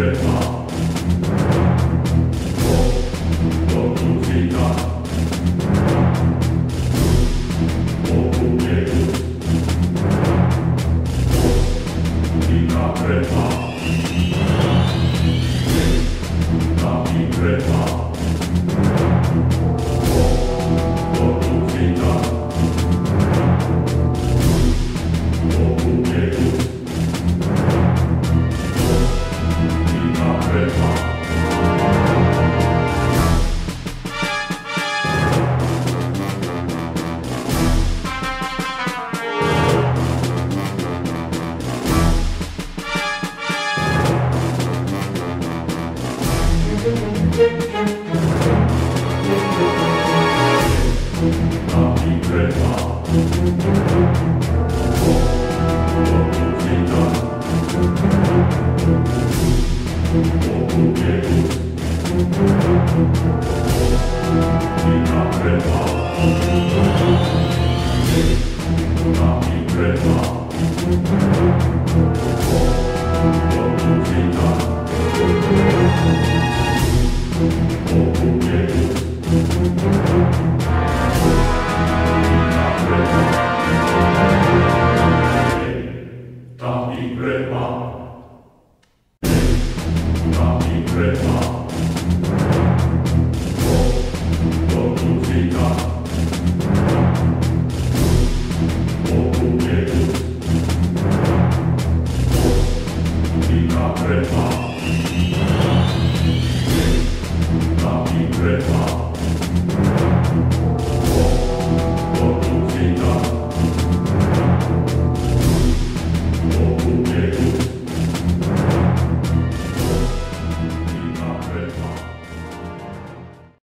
Trademark. Red Bull. Fireball.